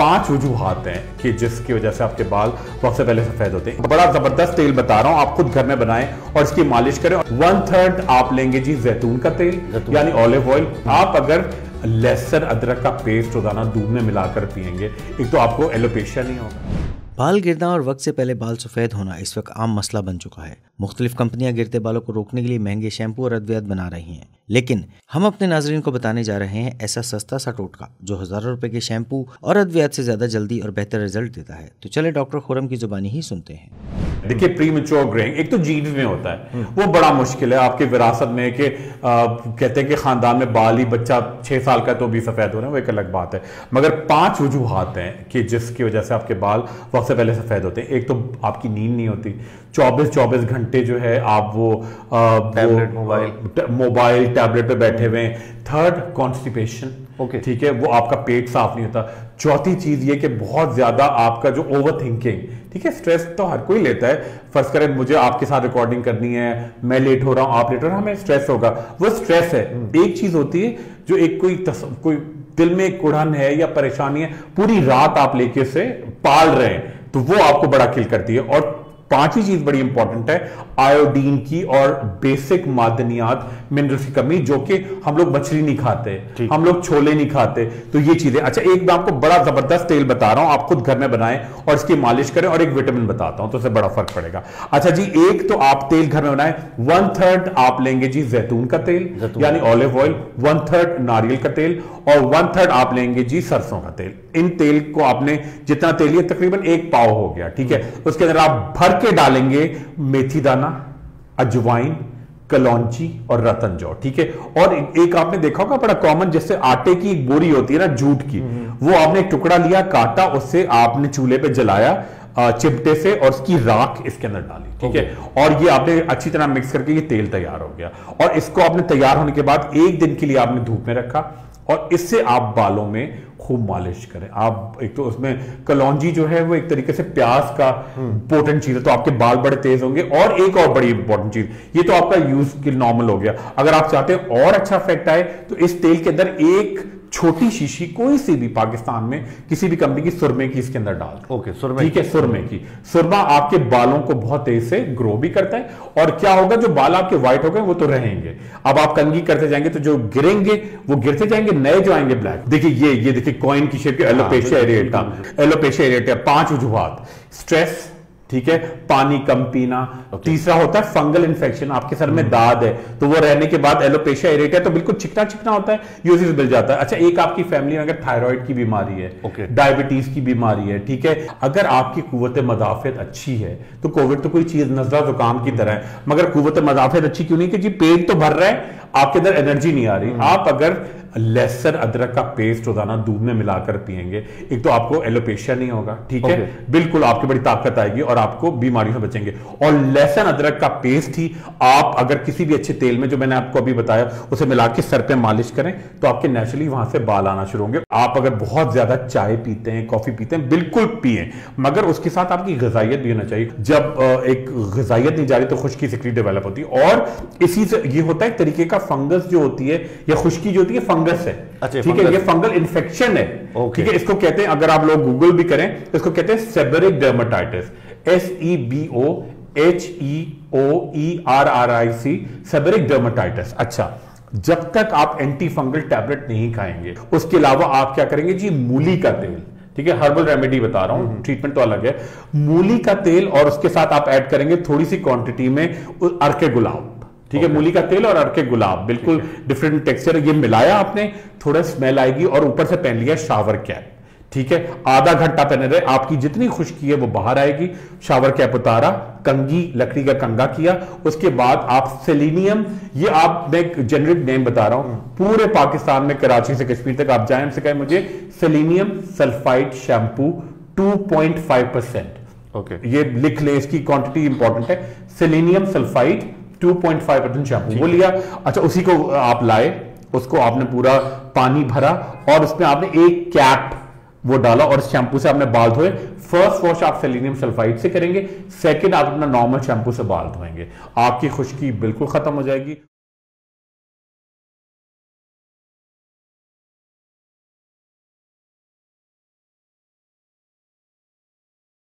पाँच वजूहत हैं कि जिसकी वजह से आपके बाल वक्त से पहले सफ़ेद होते हैं। बड़ा ज़बरदस्त तेल बता रहा हूँ आप खुद घर में बनाएँ और इसकी मालिश करें। वन थर्ड आप लेंगे जी जैतून का तेल यानी ऑलिव ऑयल। आप अगर लहसुन अदरक का पेस्ट रोज़ाना दूध में मिलाकर पियेंगे एक तो आपको एलोपेशिया नहीं होगा। बाल गिरना और वक्त से पहले बाल सफ़ेद होना इस वक्त आम मसला बन चुका है। मुख्तलिफ़ कंपनियाँ गिरते बालों को रोकने के लिए महँगे शैम्पू और अद्वियात बना रही हैं। लेकिन हम अपने नाजरन को बताने जा रहे हैं ऐसा सस्ता सा टोटका, जो हज़ारों रुपए के शैम्पू और अद्वियात से ज़्यादा जल्दी और बेहतर रिज़ल्ट देता है। तो चले डॉक्टर खुरम की जुबानी ही सुनते हैं। देखिए प्री मेच्योर ग्रेइंग एक तो जीन में होता है। वो बड़ा मुश्किल है। आपके विरासत में कि कहते हैं कि खानदान में बाल ही बच्चा छह साल का तो भी सफ़ेद हो रहा है वो एक अलग बात है। मगर पाँच वजूहत हैं कि जिसकी वजह से आपके बाल वक्त से पहले सफ़ेद होते हैं। एक तो आपकी नींद नहीं होती। चौबीस चौबीस घंटे जो है आप वो टैबलेट मोबाइल मोबाइल टैबलेट पर बैठे हुए थर्ड कॉन्स्टिपेशन ओके ठीक है वो आपका पेट साफ़ नहीं होता। चौथी चीज़ ये कि बहुत ज़्यादा आपका जो ओवर थिंकिंग ठीक है स्ट्रेस तो हर कोई लेता है। फ़र्ज़ करें मुझे आपके साथ रिकॉर्डिंग करनी है मैं लेट हो रहा हूँ आप लेट हो रहा हमें स्ट्रेस होगा। वो स्ट्रेस है। हम्म। एक चीज़ होती है जो एक कोई तस, कोई दिल में एक कुड़न है या परेशानी है पूरी रात आप लेके से पाल रहे हैं तो वो आपको बड़ा किल करती है। और पांचवी चीज़ बड़ी इंपॉर्टेंट है आयोडीन की और बेसिक मादनियात मिनरल्स की कमी जो कि हम लोग मछली नहीं खाते हम लोग छोले नहीं खाते। तो ये चीज़ें अच्छा एक मैं आपको बड़ा ज़बरदस्त तेल बता रहा हूँ आप खुद घर में बनाएँ और इसकी मालिश करें और एक विटामिन बताता हूँ तो उससे बड़ा फ़र्क पड़ेगा। अच्छा जी एक तो आप तेल घर में बनाए वन थर्ड आप लेंगे जी जैतून का तेल यानी ऑलिव ऑयल वन थर्ड नारियल का तेल और वन थर्ड आप लेंगे जी सरसों का तेल। इन तेल को आपने जितना तेल लिया तकरीबन एक पाव हो गया ठीक है। उसके अंदर आप भर के डालेंगे मेथी दाना अजवाइन कलौची और रतन जौ ठीक है? और एक आपने देखा होगा बड़ा कॉमन जैसे आटे की एक बोरी होती है ना जूट की वो आपने एक टुकड़ा लिया काटा उससे आपने चूल्हे पे जलाया चिमटे से और उसकी राख इसके अंदर डाली ठीक है? और ये आपने अच्छी तरह मिक्स करके ये तेल तैयार हो गया। और इसको आपने तैयार होने के बाद एक दिन के लिए आपने धूप में रखा और इससे आप बालों में खूब मालिश करें। आप एक तो उसमें कलौजी जो है, वो एक तरीके से प्याज का इंपॉर्टेंट चीज़ है तो आपके बाल बड़े तेज होंगे। और एक और बड़ी इंपॉर्टेंट चीज़, ये तो आपका यूज़ नॉर्मल हो गया। अगर आप चाहते हैं और अच्छा इफ़ेक्ट आए तो इस तेल के अंदर एक छोटी शीशी कोई सी भी पाकिस्तान में किसी भी कंपनी की सुरमे की इसके अंदर डाल ओके सुरमे ठीक है सुरमे की। सुरमा आपके बालों को बहुत तेज से ग्रो भी करता है और क्या होगा जो बाल आपके व्हाइट हो गए वो तो रहेंगे। अब आप कंगी करते जाएँगे तो जो गिरेंगे वो गिरते जाएँगे नए जो आएँगे ब्लैक देखिए ये ये देखिए कॉइन की shape alopecia areata alopecia areata पाँच वजूहत। स्ट्रेस ठीक है पानी कम पीना okay. तीसरा होता है फंगल इन्फेक्शन आपके सर में hmm. दाद है तो वो रहने के बाद एलोपेशिया एरेटा तो बिल्कुल चिकना चिकना होता है यूज़ मिल जाता है अच्छा एक आपकी फैमिली में अगर थायराइड की बीमारी है okay. डायबिटीज़ की बीमारी है ठीक है अगर आपकी कुत मदाफत अच्छी है तो कोविड तो कोई चीज़ नजरा जुकाम की तरह है मगर कुत मदाफत अच्छी क्यों नहीं कि जी पेट तो भर रहा है आपके अंदर एनर्जी नहीं आ रही hmm. आप अगर लहसुन अदरक का पेस्ट रोज़ाना दूध में मिलाकर पिएँगे एक तो आपको एलोपेशिया नहीं होगा ठीक okay. है बिल्कुल आपकी बड़ी ताकत आएगी और आपको बीमारियों से बचेंगे। और लहसुन अदरक का पेस्ट ही आप अगर किसी भी अच्छे तेल में जो मैंने आपको अभी बताया उसे मिला के सर पे मालिश करें तो आपके नेचुरली वहाँ से बाल आना शुरू होंगे। आप अगर बहुत ज़्यादा चाय पीते हैं कॉफ़ी पीते हैं बिल्कुल पिए मगर उसके साथ आपकी गजाइत भी होना चाहिए। जब एक गजाइत नहीं जा रही तो खुश्की सिकरी डेवलप होती है। और इसी से ये होता है एक तरीके का फंगस जो होती है या खुश्की जो होती है फंगस है। अच्छा ठीक है ये फंगल इन्फेक्शन है। ठीक है इसको कहते हैं अगर आप लोग गूगल भी करें तो इसको कहते हैं seborrhoeic dermatitis S E B O H E O E R R I C seborrhoeic dermatitis अच्छा जब तक आप एंटी फंगल टैबलेट नहीं खाएँगे उसके अलावा आप क्या करेंगे जी मूली का तेल। ठीक है हर्बल रेमेडी बता रहा हूँ ट्रीटमेंट तो अलग है। मूली का तेल और उसके साथ आप ऐड करेंगे थोड़ी सी क्वांटिटी में अर्के गुलाब। ठीक है मूली का तेल और अरके गुलाब बिल्कुल डिफरेंट टेक्सचर ये मिलाया आपने थोड़ा स्मेल आएगी और ऊपर से पहन लिया शावर कैप ठीक है? आधा घंटा पहने रहे आपकी जितनी खुशकी है वो बाहर आएगी शावर कैप उतारा कंगी लकड़ी का कंगा किया उसके बाद आप सेलिनियम ये आप मैं एक जेनरिक नेम बता रहा हूँ पूरे पाकिस्तान में कराची से कश्मीर तक आप जाए हमसे कहें मुझे selenium sulphide shampoo 2.5 percent okay ये लिख ले इसकी क्वांटिटी इंपॉर्टेंट है। सेलिनियम सल्फाइड 2.5 परसेंट शैम्पू वो लिया। अच्छा उसी को आप लाए उसको आपने पूरा पानी भरा और उसमें आपने एक कैप वो डाला और शैम्पू से आपने बाल धोए। फ़र्स्ट वॉश आप सेलिनियम सल्फाइड से करेंगे सेकेंड आप अपना नॉर्मल शैम्पू से बाल धोएँगे। आपकी खुश्की बिल्कुल खत्म हो जाएगी।